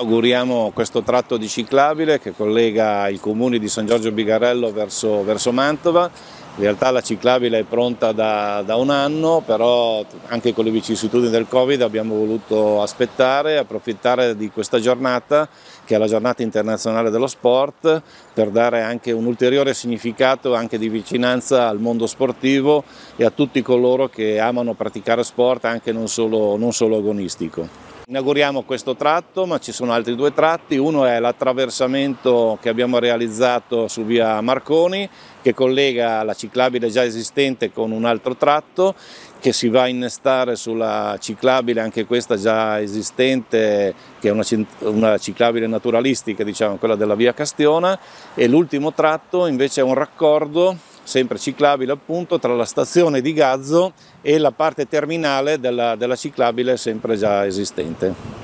Auguriamo questo tratto di ciclabile che collega il comune di San Giorgio Bigarello verso, verso Mantova. In realtà la ciclabile è pronta da, da, un anno, però anche con le vicissitudini del Covid abbiamo voluto aspettare e approfittare di questa giornata, che è la giornata internazionale dello sport, per dare anche un ulteriore significato anche di vicinanza al mondo sportivo e a tutti coloro che amano praticare sport anche non solo, non solo agonistico. Inauguriamo questo tratto, ma ci sono altri due tratti. Uno è l'attraversamento che abbiamo realizzato su via Marconi, che collega la ciclabile già esistente con un altro tratto che si va a innestare sulla ciclabile, anche questa già esistente, che è una, ciclabile naturalistica, diciamo, quella della via Castiona, e l'ultimo tratto invece è un raccordo sempre ciclabile appunto, tra la stazione di Gazzo e la parte terminale della, della ciclabile sempre già esistente.